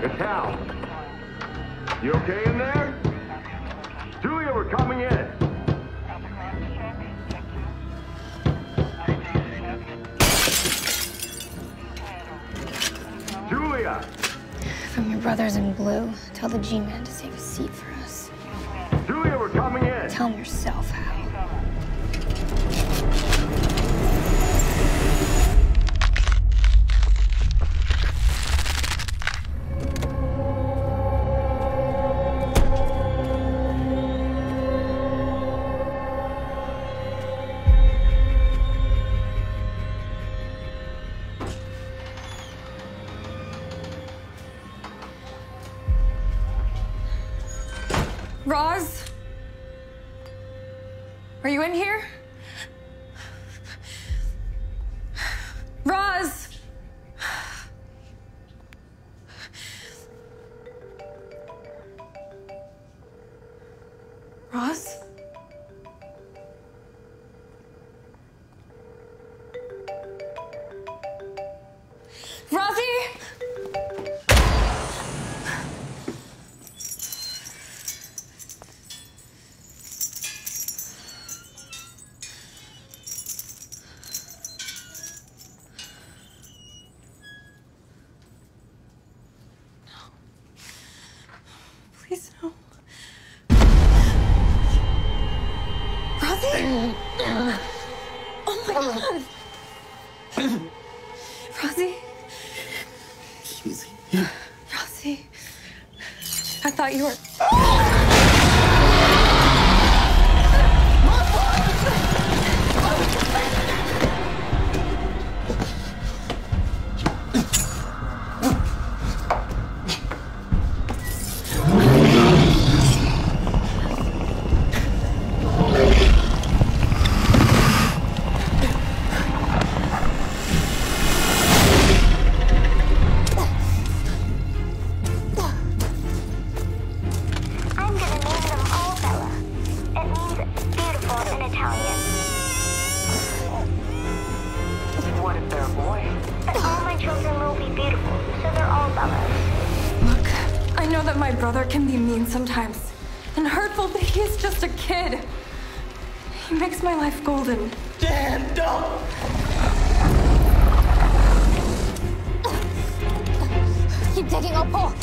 It's Hal. You okay in there? Julia, we're coming in. Julia! From your brothers in blue, tell the G-Man to save a seat for us. Julia, we're coming in. Tell him yourself, Hal. Are you in here? Roz! Roz? Rosie? Please no. Know that my brother can be mean sometimes and hurtful, but he is just a kid. He makes my life golden. Dan, don't! Keep digging, I'll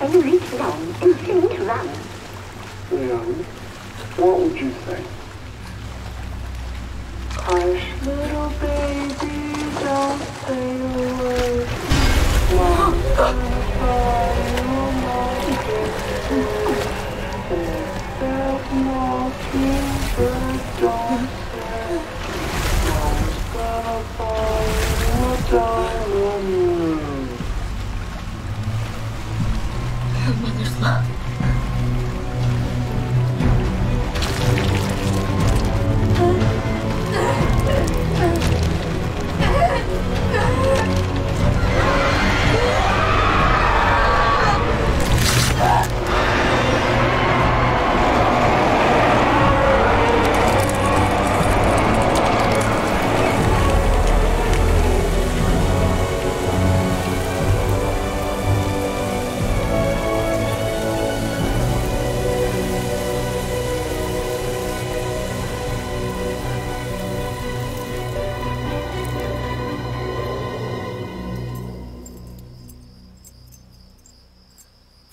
And you reach down and seem to run. Leon, what would you say? Hush, little baby, don't stay away. Mom's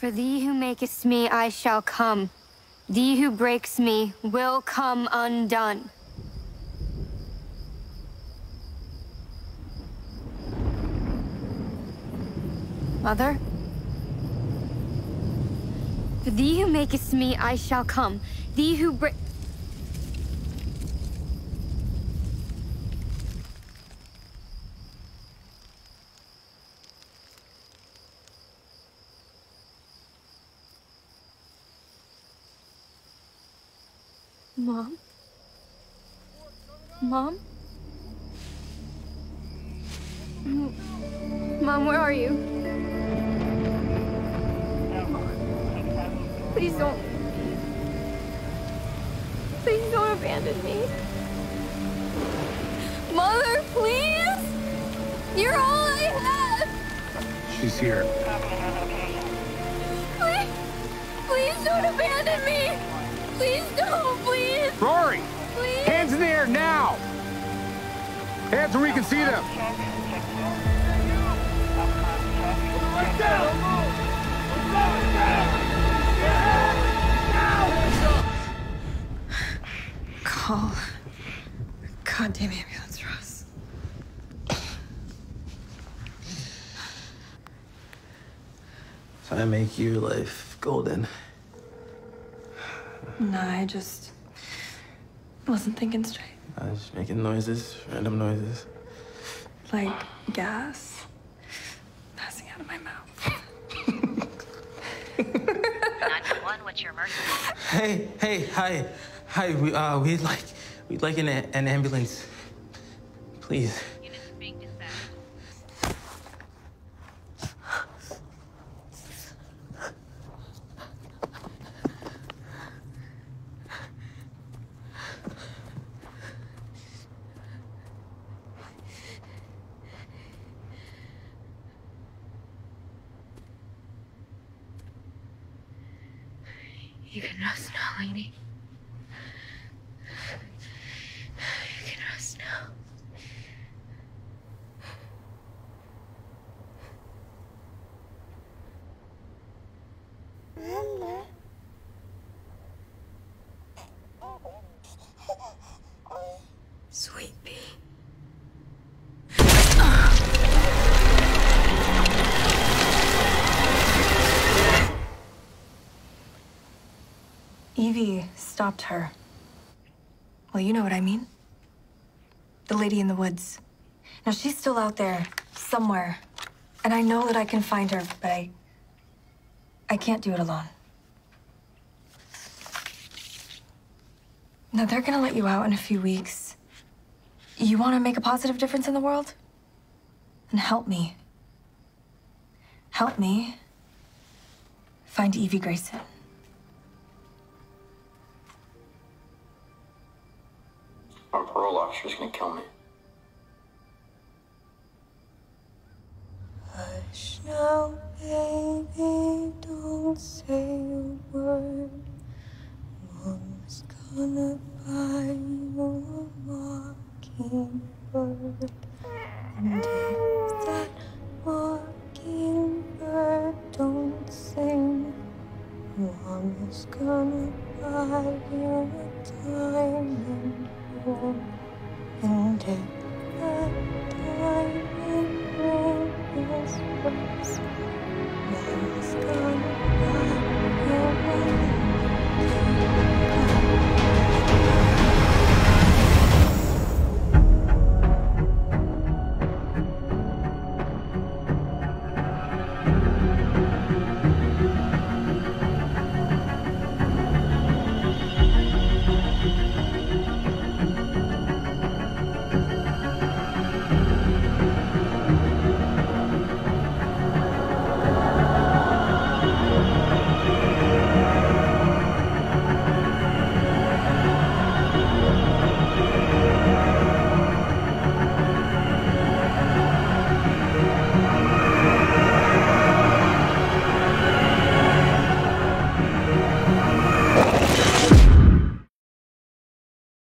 For thee who makest me, I shall come. Thee who breaks me will come undone. Mother? For thee who makest me, I shall come. Thee who break... Mom? Mom? Mom, where are you? Please don't. Please don't abandon me. Mother, please! You're all I have! She's here. Please! Please don't abandon me! Please don't, please! Rory! Please! Hands in the air now! Hands where we can see them! Call a goddamn ambulance, Ross. So I make your life golden. Nah, I just wasn't thinking straight. I was just making noises, random noises. Like gas passing out of my mouth. 911, what's your emergency? Hey, hey, hi, hi. We uh, we'd like, we'd like an, an ambulance, please. You can rest now, lady. You can rest now. Sweet pea. Stopped her. Well, you know what I mean. The lady in the woods. Now, she's still out there, somewhere. And I know that I can find her, but I. I can't do it alone. Now, they're gonna let you out in a few weeks. You wanna make a positive difference in the world? Then help me. Help me find Evie Grayson. Parole officer's gonna kill me. Hush now, baby, don't say a word. Mama's gonna buy you a mockingbird. And if that mockingbird don't sing, Mama's gonna buy you a diamond ring.